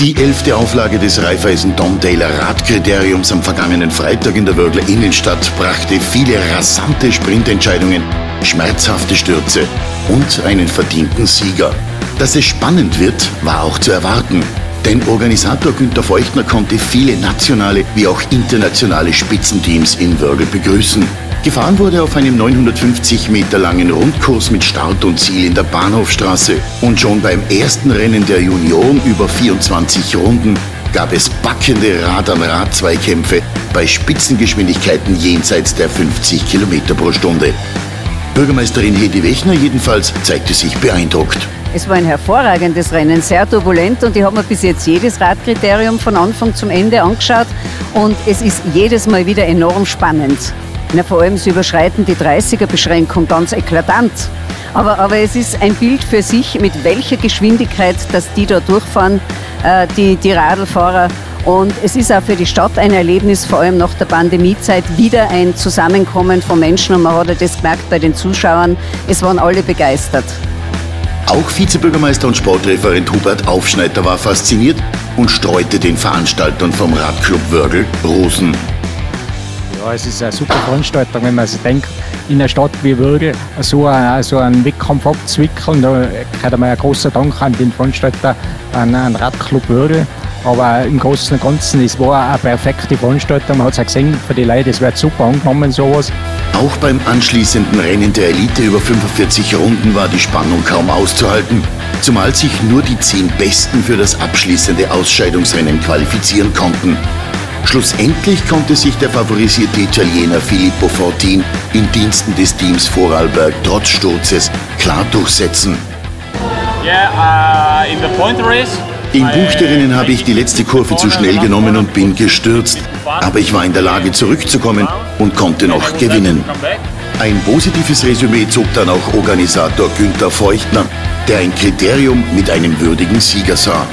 Die elfte Auflage des Raiffeisen Domdaler Radkriteriums am vergangenen Freitag in der Wörgler Innenstadt brachte viele rasante Sprintentscheidungen, schmerzhafte Stürze und einen verdienten Sieger. Dass es spannend wird, war auch zu erwarten. Denn Organisator Günter Feuchtner konnte viele nationale wie auch internationale Spitzenteams in Wörgl begrüßen. Gefahren wurde auf einem 950 Meter langen Rundkurs mit Start und Ziel in der Bahnhofstraße. Und schon beim ersten Rennen der Junioren über 24 Runden gab es backende Rad-an-Rad-Zweikämpfe bei Spitzengeschwindigkeiten jenseits der 50 Kilometer pro Stunde. Bürgermeisterin Hedi Wechner jedenfalls zeigte sich beeindruckt. Es war ein hervorragendes Rennen, sehr turbulent und ich habe mir bis jetzt jedes Radkriterium von Anfang zum Ende angeschaut und es ist jedes Mal wieder enorm spannend. Na, vor allem, sie überschreiten die 30er-Beschränkung ganz eklatant. Aber, aber es ist ein Bild für sich, mit welcher Geschwindigkeit, dass die da durchfahren, äh, die, die Radlfahrer. Und es ist auch für die Stadt ein Erlebnis, vor allem nach der Pandemiezeit, wieder ein Zusammenkommen von Menschen. Und man hat ja das gemerkt bei den Zuschauern. Es waren alle begeistert. Auch Vizebürgermeister und Sportreferent Hubert Aufschneider war fasziniert und streute den Veranstaltern vom Radclub Wörgl Rosen. Ja, es ist eine super Veranstaltung, wenn man sich denkt, in einer Stadt wie Würgel so, einen, so einen Wettkampf abzuwickeln. Da kann man einen großen Dank an den Veranstalter, an den Radclub Würgel. Aber im Großen und Ganzen, es war eine perfekte Veranstaltung. Man hat es auch gesehen für die Leute, es wird super angenommen, sowas. Auch beim anschließenden Rennen der Elite über 45 Runden war die Spannung kaum auszuhalten, zumal sich nur die zehn Besten für das abschließende Ausscheidungsrennen qualifizieren konnten. Schlussendlich konnte sich der favorisierte Italiener Filippo Fortin in Diensten des Teams Vorarlberg trotz Sturzes klar durchsetzen. Yeah, uh, in the point race, Im Buch der Rennen habe ich die letzte Kurve zu schnell genommen und bin gestürzt. Aber ich war in der Lage zurückzukommen und konnte noch gewinnen. Ein positives Resümee zog dann auch Organisator Günther Feuchtner, der ein Kriterium mit einem würdigen Sieger sah.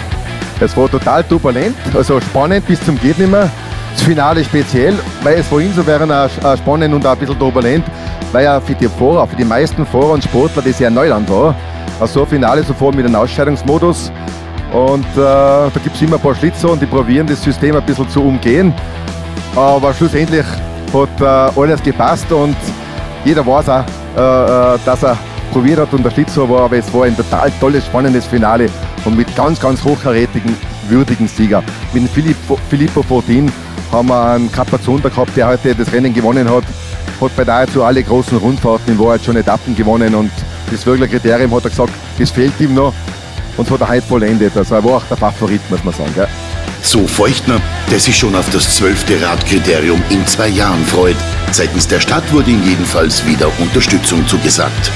Es war total turbulent, also spannend bis zum geht nicht mehr. Das Finale speziell, weil es insofern auch auch spannend und auch ein bisschen turbulent, weil ja für die Fahrer, für die meisten Fahrer und Sportler das ja Neuland war. Also ein Finale sofort mit einem Ausscheidungsmodus. Und äh, da gibt es immer ein paar Schlitzer und die probieren das System ein bisschen zu umgehen. Aber schlussendlich hat äh, alles gepasst und jeder weiß auch, äh, äh, dass er probiert hat und der Schlitzer war, aber es war ein total tolles, spannendes Finale und mit ganz, ganz hochkarätigen, würdigen Sieger. Mit Filippo, Filippo Fortin haben wir einen Kapazunder gehabt, der heute das Rennen gewonnen hat. Hat bei nahezu alle großen Rundfahrten in Wahrheit schon Etappen gewonnen und das Würgler Kriterium hat er gesagt, das fehlt ihm noch und hat er heute vollendet. Also er war auch der Favorit, muss man sagen. Gell? So Feuchtner, der sich schon auf das zwölfte Radkriterium in zwei Jahren freut. Seitens der Stadt wurde ihm jedenfalls wieder Unterstützung zugesagt.